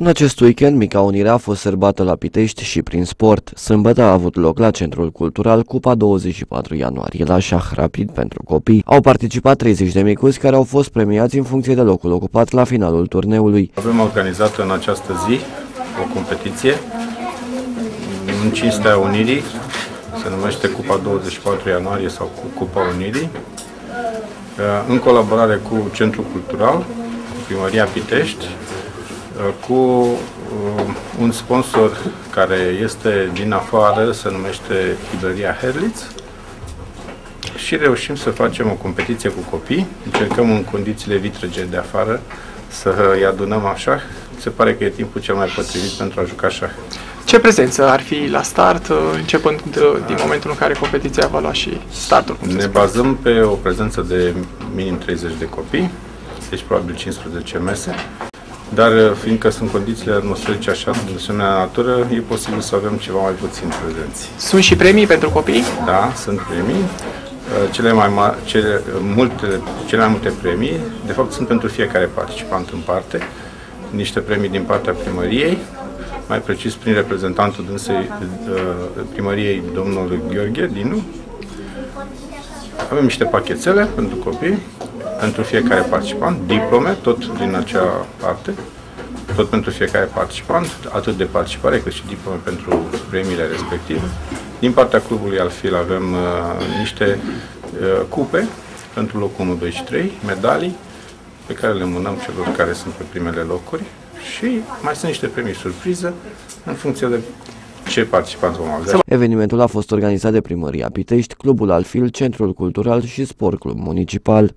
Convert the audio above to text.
În acest weekend, Mica Unire a fost sărbată la Pitești și prin sport. Sâmbătă a avut loc la Centrul Cultural Cupa 24 ianuarie. La șah rapid pentru copii au participat 30 de micuți care au fost premiați în funcție de locul ocupat la finalul turneului. Avem organizat în această zi o competiție în cinstea Unirii, se numește Cupa 24 ianuarie sau Cupa Unirii, în colaborare cu Centrul Cultural, Primăria Pitești, cu uh, un sponsor care este din afară, se numește Iberia Herlitz și reușim să facem o competiție cu copii. Încercăm în condițiile vitrege de afară să îi adunăm așa. Se pare că e timpul cel mai potrivit pentru a juca așa. Ce prezență ar fi la start, uh, începând de, din momentul în care competiția va lua și startul? Ne bazăm pe o prezență de minim 30 de copii, deci probabil 15 mese. Dar uh, fiindcă sunt condițiile atmosferice așa, de asemenea natură, e posibil să avem ceva mai puțin prezenți. Sunt și premii pentru copii? Da, sunt premii. Uh, cele mai, mari, cele, multe, cele mai multe premii, de fapt, sunt pentru fiecare participant în parte. Niște premii din partea primăriei, mai precis prin reprezentantul dânsei uh, primăriei domnului Gheorghe Dinu. Avem niște pachetele pentru copii, pentru fiecare participant, diplome, tot din acea parte, tot pentru fiecare participant, atât de participare cât și diplome pentru premiile respective. Din partea clubului Alfil avem uh, niște uh, cupe pentru locul 1, 2 și 3, medalii pe care le mânăm celor care sunt pe primele locuri și mai sunt niște premii surpriză în funcție de ce participanți vom avea. Evenimentul a fost organizat de Primăria Pitești, Clubul Alfil, Centrul Cultural și Sport Club Municipal.